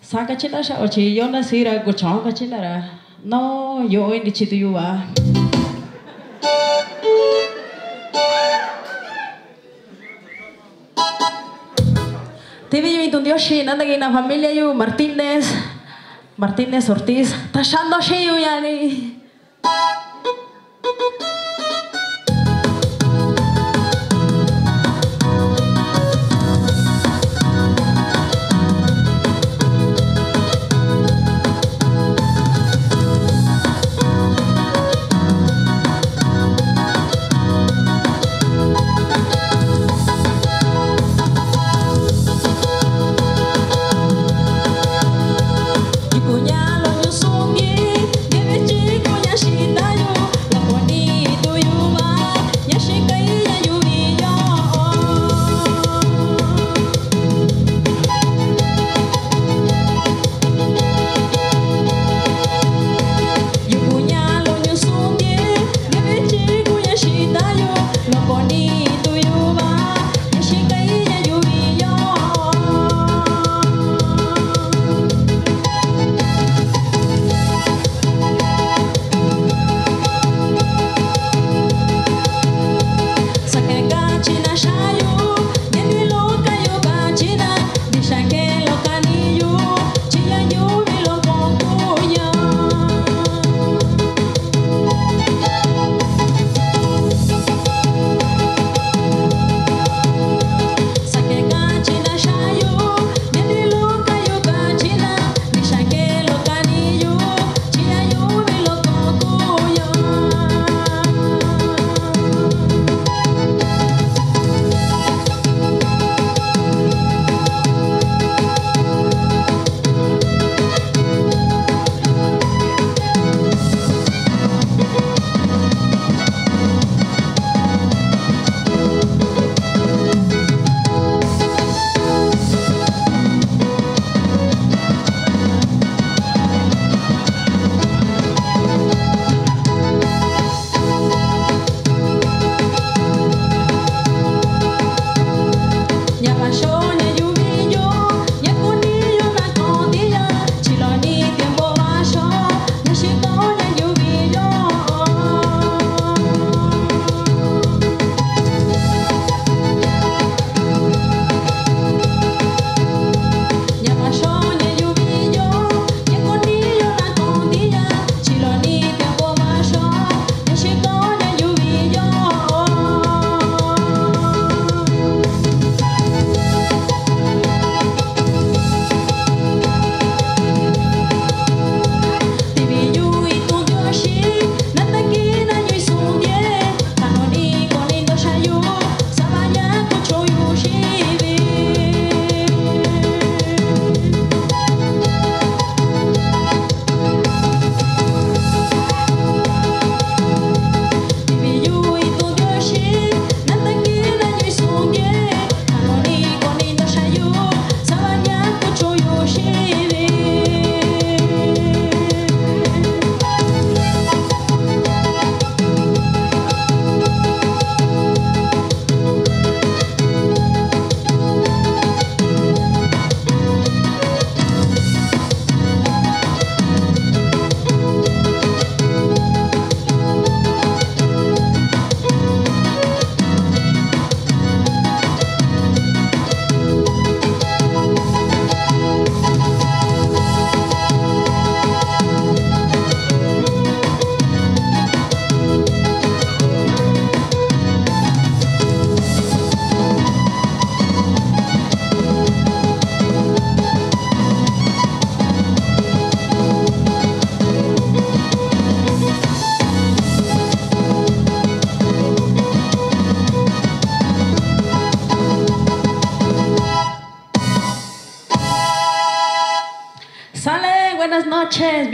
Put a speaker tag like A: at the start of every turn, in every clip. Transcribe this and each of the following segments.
A: sakachila sha ochi yo na sira guchao kachila ra. No yo indi chitu yuwa Tibi yo intundió shi nanda gina familia yu Martínez Martínez Ortiz. Tashando shi yu yani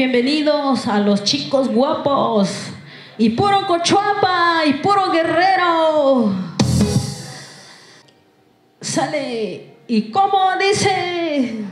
A: bienvenidos a los chicos guapos y puro cochuapa y puro guerrero. Sale y como dice.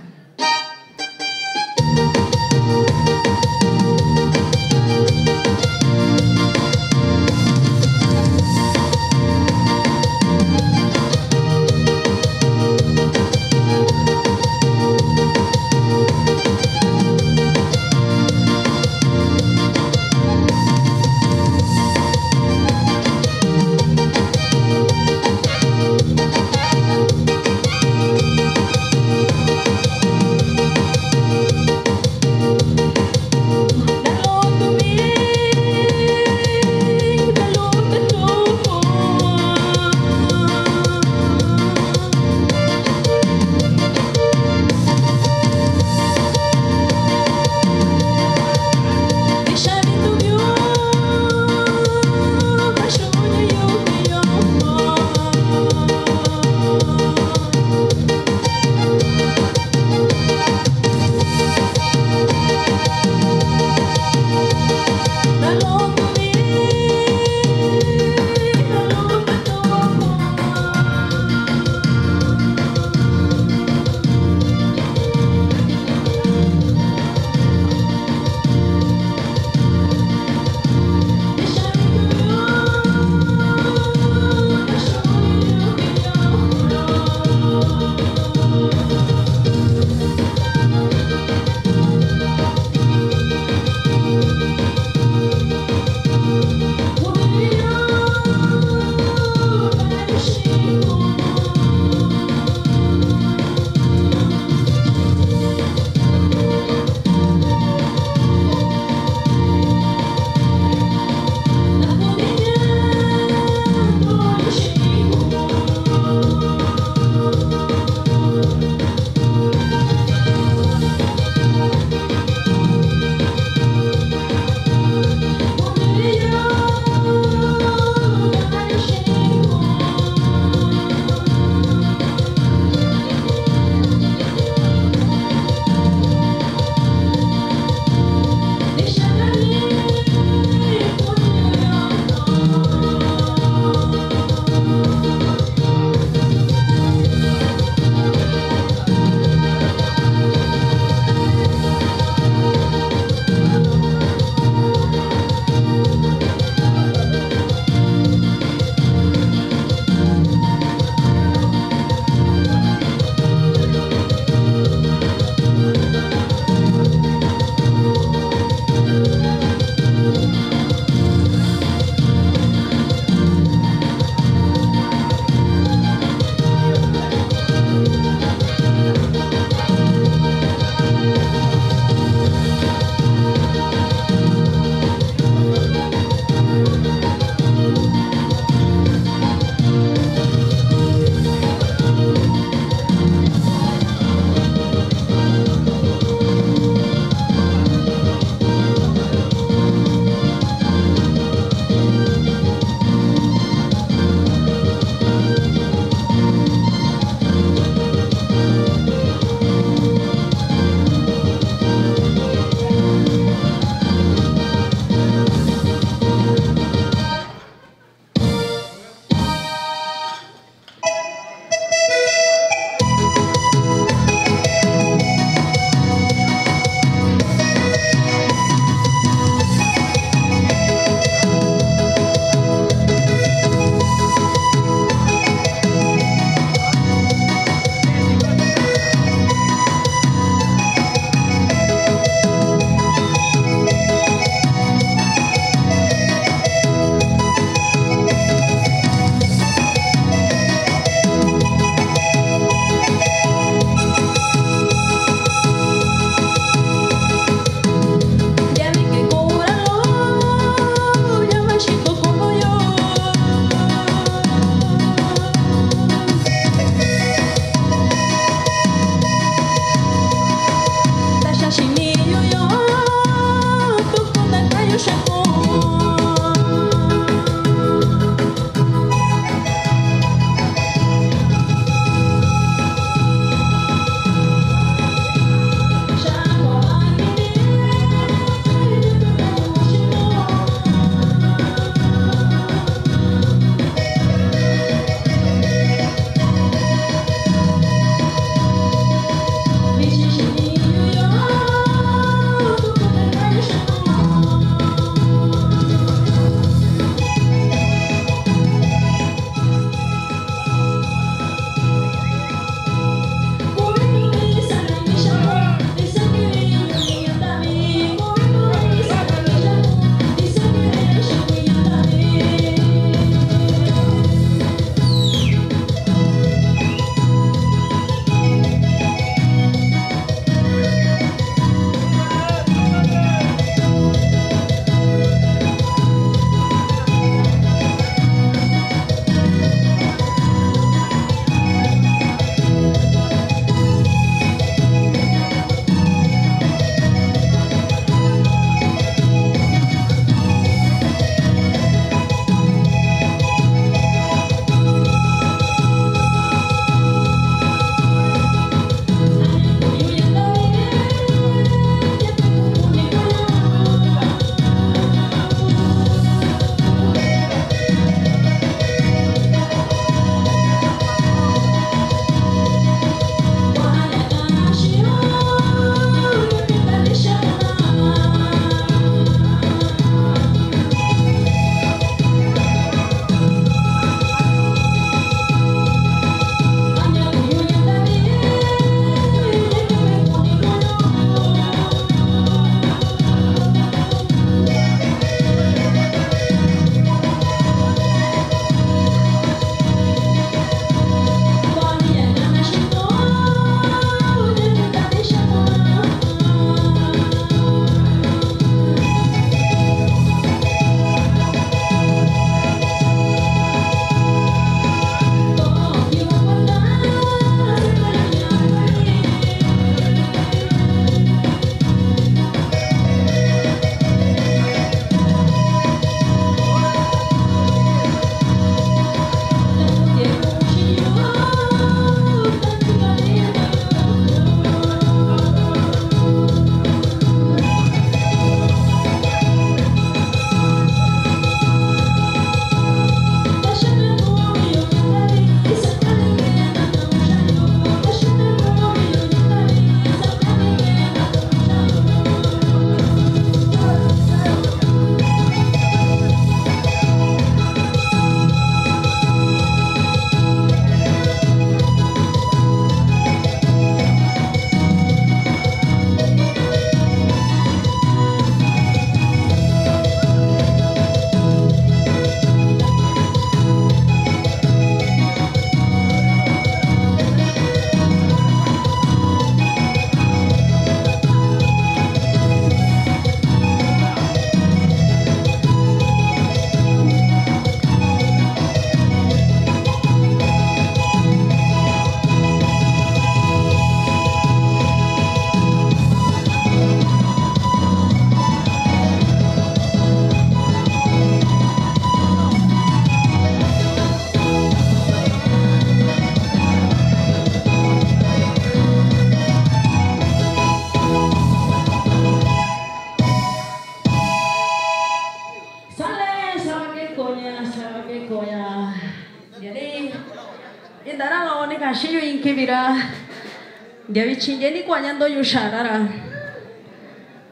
A: Dia bitxin jenik guainan doi usan, ara.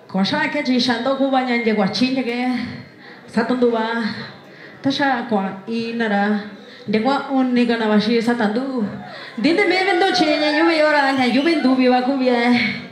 A: Kosa eke jizan dugu baina nire guatxin jege. Zatundu ba. Ta xarakoa inara. Dengua unni gana basi zatandu. Dinde mebendo txin jen jubi horan jen jubi dubi bakubi eh.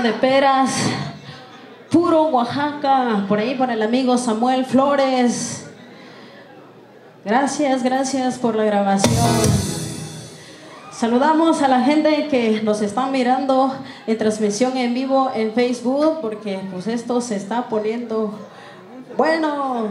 A: De Peras, puro Oaxaca, por ahí para el amigo Samuel Flores. Gracias, gracias por la grabación. Saludamos a la gente que nos está mirando en transmisión en vivo en Facebook porque pues esto se está poniendo bueno.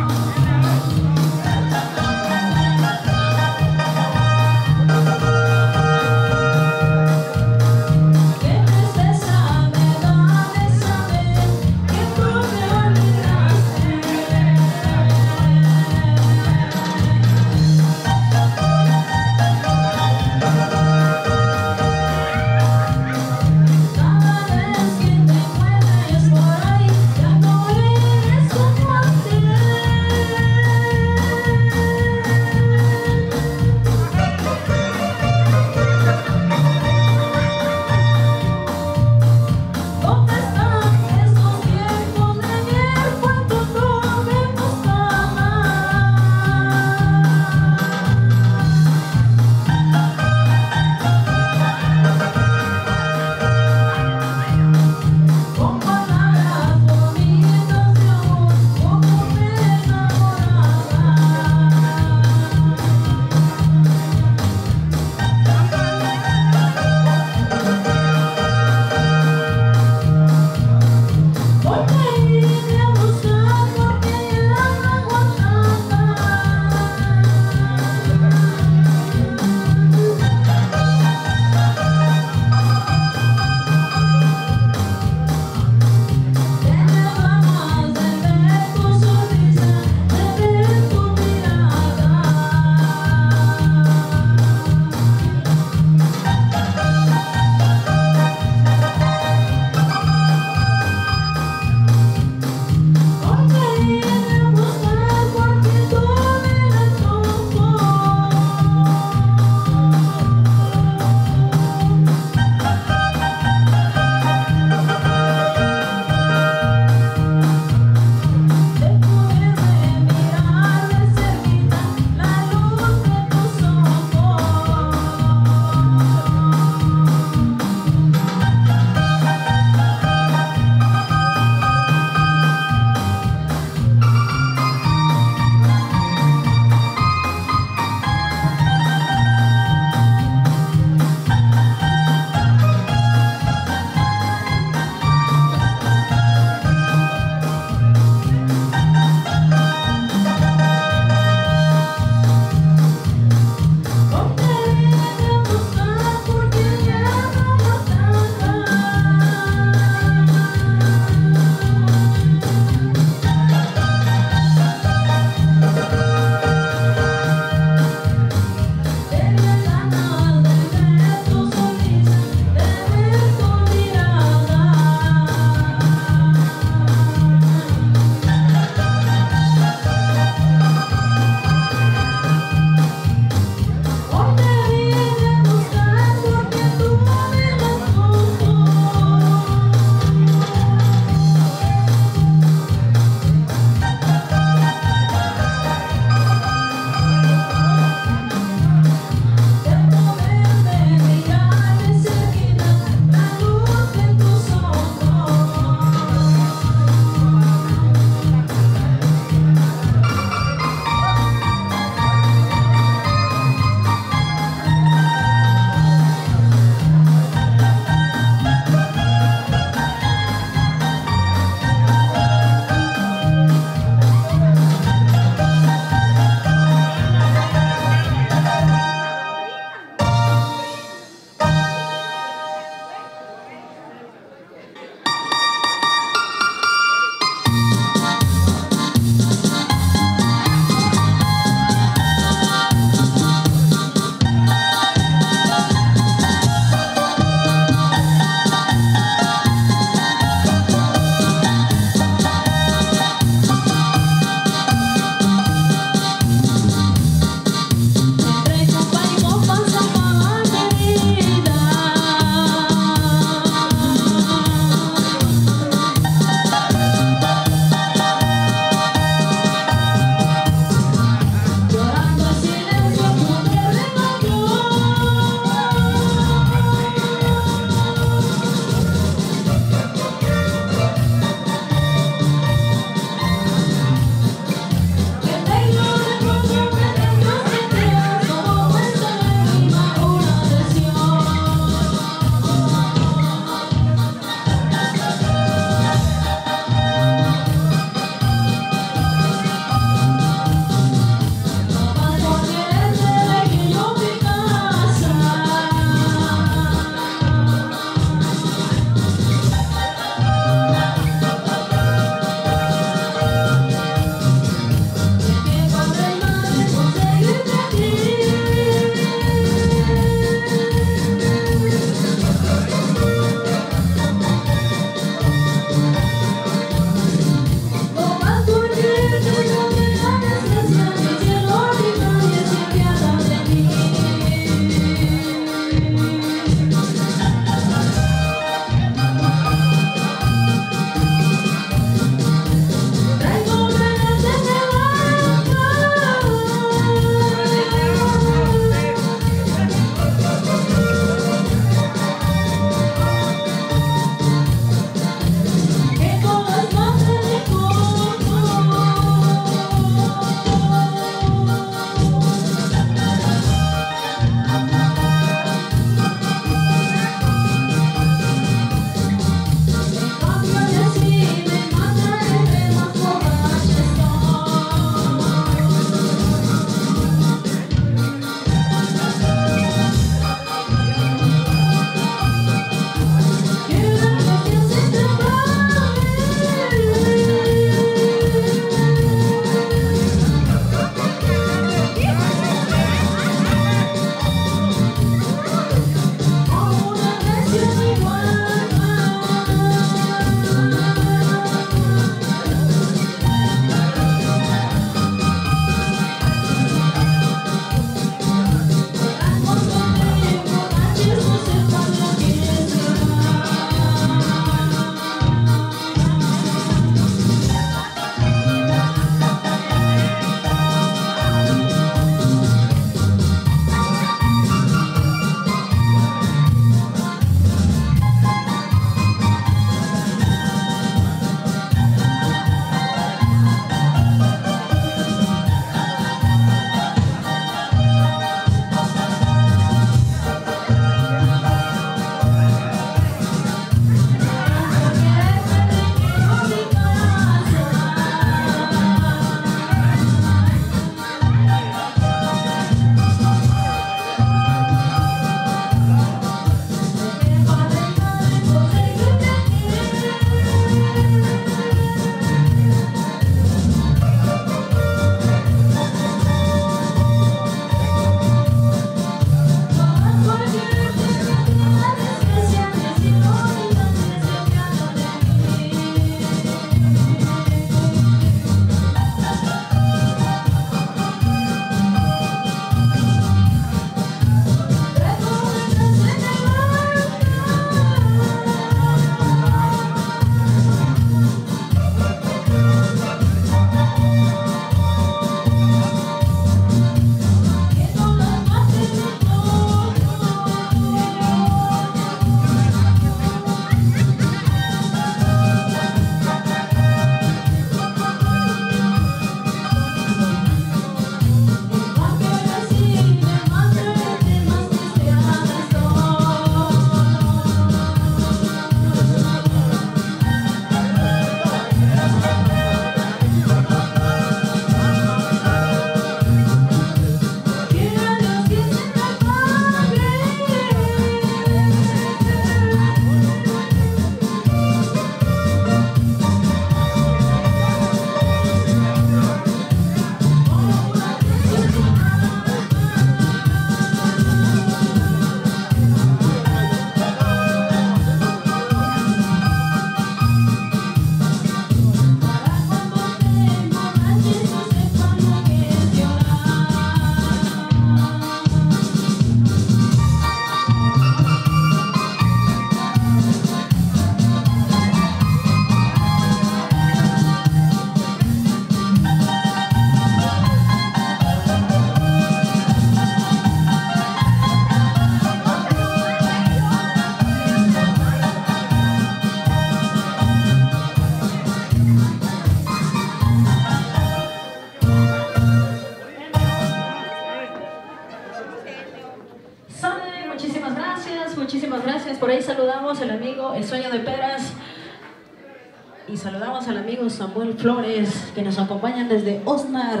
A: Que nos acompañan desde Osnar.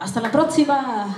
A: Hasta la próxima.